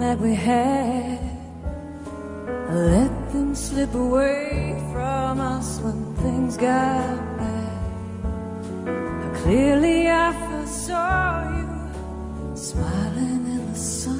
that we had. I let them slip away from us when things got bad. Clearly, I first saw you smiling in the sun.